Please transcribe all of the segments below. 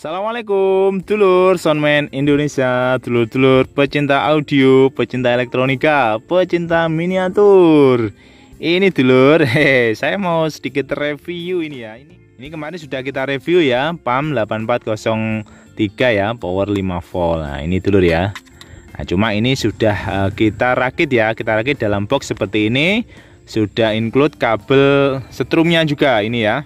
Assalamualaikum dulur Soundman Indonesia Dulur-dulur pecinta audio Pecinta elektronika Pecinta miniatur. Ini dulur Hehe, Saya mau sedikit review ini ya. Ini, ini kemarin sudah kita review ya PAM 8403 ya Power 5 volt. Nah ini dulur ya. Nah cuma ini sudah uh, kita rakit ya Kita rakit dalam box seperti ini. Sudah include kabel setrumnya juga ini ya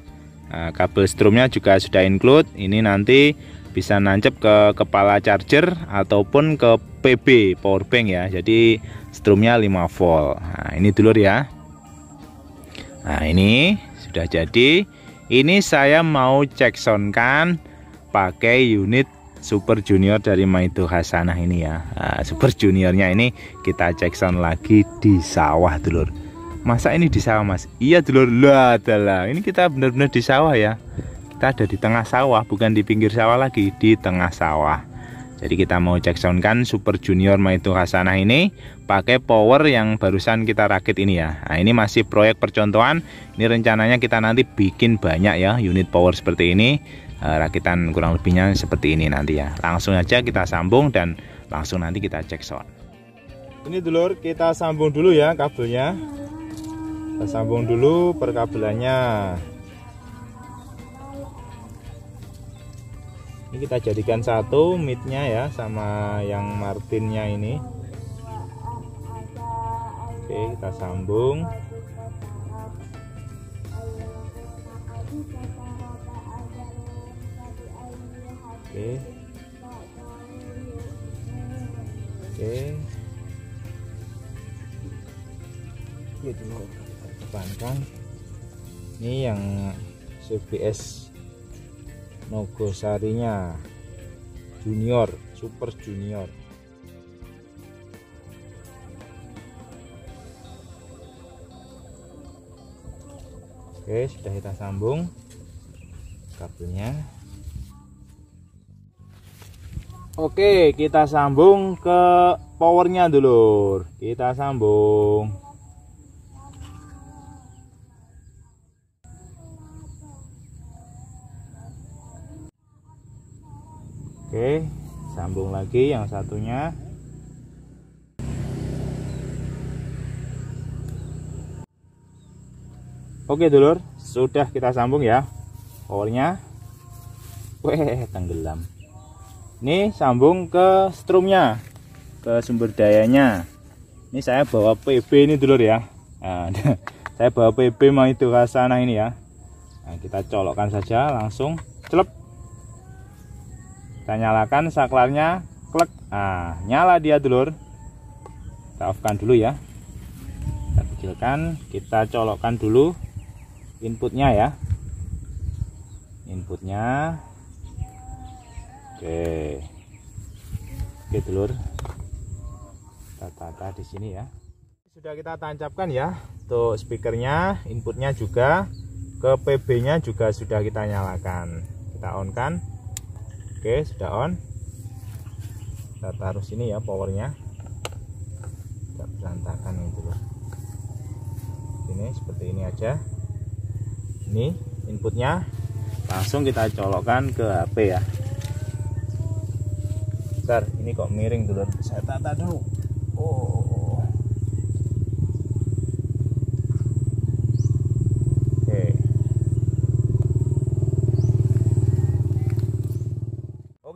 Nah, kabel strumnya juga sudah include. Ini nanti bisa nancep ke kepala charger ataupun ke PB power bank ya. Jadi strumnya 5 volt. Nah, ini dulur ya. Nah, ini sudah jadi. Ini saya mau cek sound kan pakai unit Super Junior dari Maito Hasanah ini ya. Nah, Super Juniornya ini kita cek sound lagi di sawah dulur masa ini di sawah mas? Iya dulur. Lah adalah ini kita benar-benar di sawah ya. Kita ada di tengah sawah bukan di pinggir sawah lagi di tengah sawah. Jadi kita mau cek sound kan Super Junior Maito Hasanah ini pakai power yang barusan kita rakit ini ya. Nah ini masih proyek percontohan. Ini rencananya kita nanti bikin banyak ya unit power seperti ini. Eh, rakitan kurang lebihnya seperti ini nanti ya. Langsung aja kita sambung dan langsung nanti kita cek sound. Ini dulur kita sambung dulu ya kabelnya kita sambung dulu perkabelannya. Ini kita jadikan satu midnya ya sama yang martinnya ini. Oke kita sambung. Oke. Oke gitu kan ini yang CBS Nogosarinya. Junior super junior. Oke sudah kita sambung kabelnya. Oke kita sambung ke powernya dulu kita sambung Oke, sambung lagi yang satunya. Oke dulur, sudah kita sambung ya powernya. Weh, tenggelam. Ini sambung ke strumnya, ke sumber dayanya. Ini saya bawa PB ini dulur ya. Nah, saya bawa PB mau itu ke sana ini ya. Nah, kita colokkan saja langsung celep kita nyalakan saklarnya klek. Nah nyala dia dulur. Kita off kan dulu ya. Kita kecilkan kita colokkan dulu inputnya ya. Inputnya. Oke. Oke dulur. Kita tata di sini ya. Sudah kita tancapkan ya untuk speakernya inputnya juga ke PB nya juga sudah kita nyalakan. Kita on kan oke sudah on. Kita taruh sini ya powernya. Tidak berantakan itu loh ini seperti ini aja. Ini inputnya. Langsung kita colokkan ke HP ya. Bentar, ini kok miring dulu. Saya tata dulu. Oh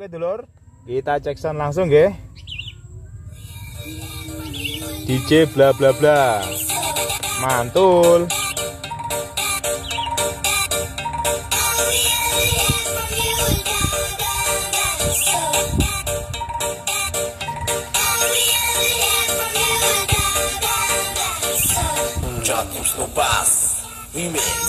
dulur kita cek sound langsung ya DJ bla bla bla. Mantul. Remix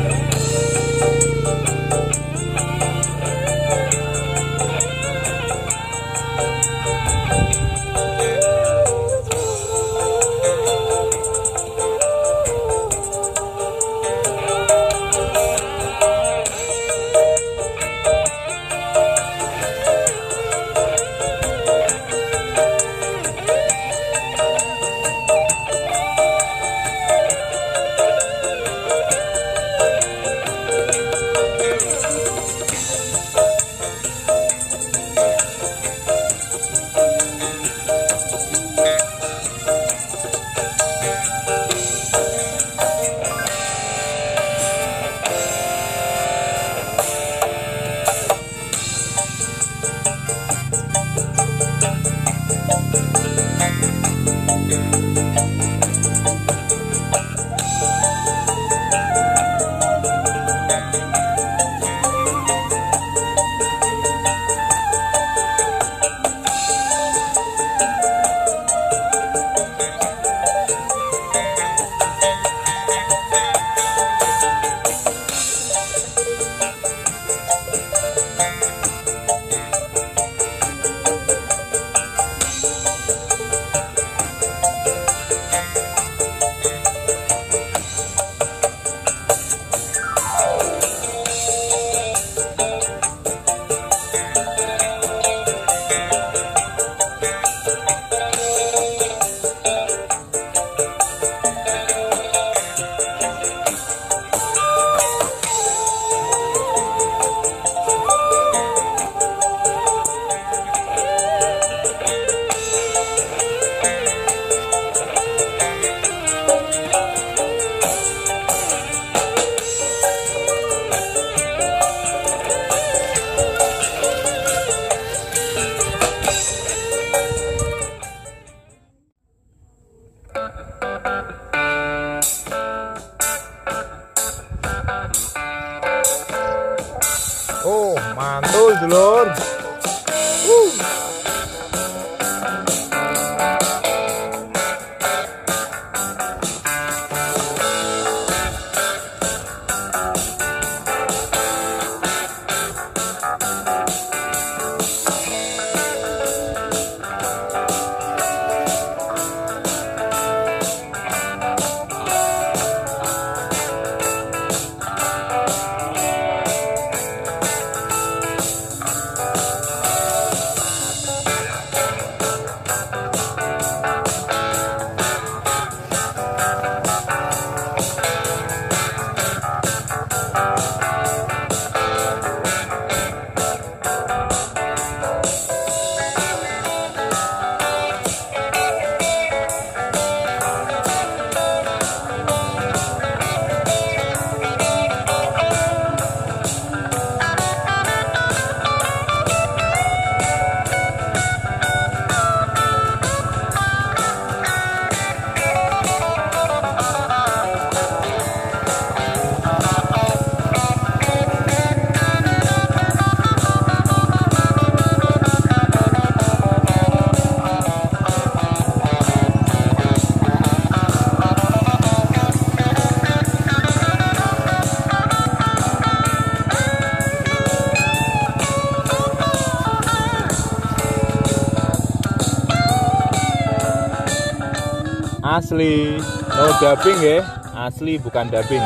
asli. No dubbing ya? Asli bukan dubbing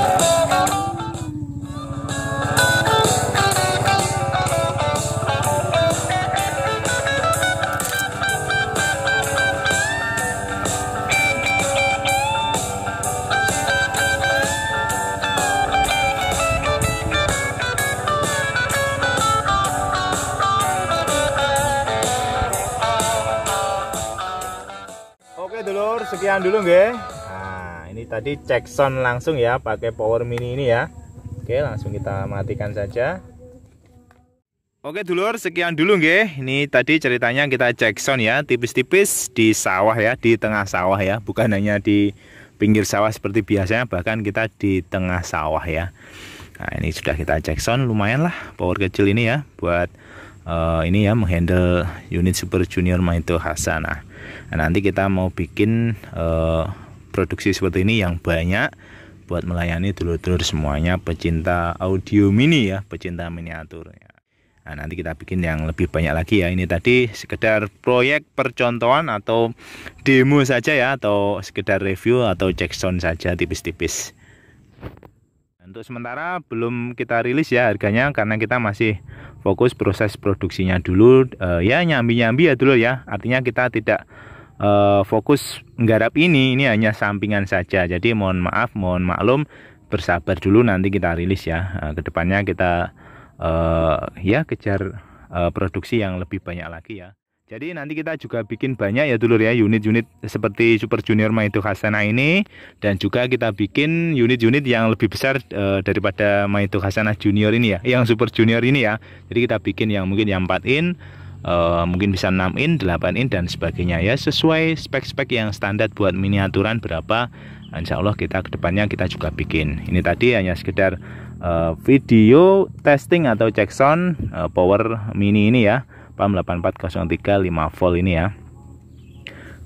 sekian dulu nggih nah ini tadi cek sound langsung ya pakai power mini ini ya oke langsung kita matikan saja Oke dulur sekian dulu nggih. Ini tadi ceritanya kita cek sound ya, tipis-tipis di sawah ya, di tengah sawah ya, bukan hanya di pinggir sawah seperti biasanya, bahkan kita di tengah sawah ya. Nah ini sudah kita cek sound lumayan lah power kecil ini ya buat uh, ini ya menghandle unit Super Junior Maito Hasana. Nah, nanti kita mau bikin uh, produksi seperti ini yang banyak buat melayani dulur-dulur semuanya pecinta audio mini ya, pecinta miniatur ya. Nah, nanti kita bikin yang lebih banyak lagi ya. Ini tadi sekedar proyek percontohan atau demo saja ya atau sekedar review atau cek sound saja tipis-tipis. Untuk sementara belum kita rilis ya harganya karena kita masih fokus proses produksinya dulu uh, ya nyambi-nyambi ya dulu ya. Artinya kita tidak uh, fokus menggarap ini, ini hanya sampingan saja. Jadi mohon maaf, mohon maklum bersabar dulu nanti kita rilis ya. Uh, ke depannya kita uh, ya kejar uh, produksi yang lebih banyak lagi ya. Jadi nanti kita juga bikin banyak ya dulur ya unit-unit seperti Super Junior Maito Hasana ini dan juga kita bikin unit-unit yang lebih besar uh, daripada Maito Hasana Junior ini ya, yang Super Junior ini ya. Jadi kita bikin yang mungkin yang 4 in, uh, mungkin bisa 6 in, 8 in dan sebagainya ya sesuai spek-spek yang standar buat miniaturan berapa. Insya Allah kita ke depannya kita juga bikin. Ini tadi hanya sekedar uh, video testing atau cek sound uh, power mini ini ya PAM 8403 5 volt ini ya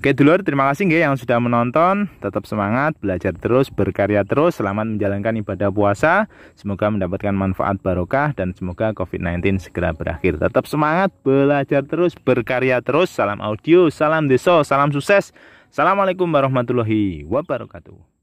Oke dulur terima kasih nggih yang sudah menonton. Tetap semangat belajar terus berkarya terus. Selamat menjalankan ibadah puasa. Semoga mendapatkan manfaat barokah dan semoga COVID-19 segera berakhir. Tetap semangat belajar terus berkarya terus. Salam audio salam deso salam sukses. Assalamualaikum warahmatullahi wabarakatuh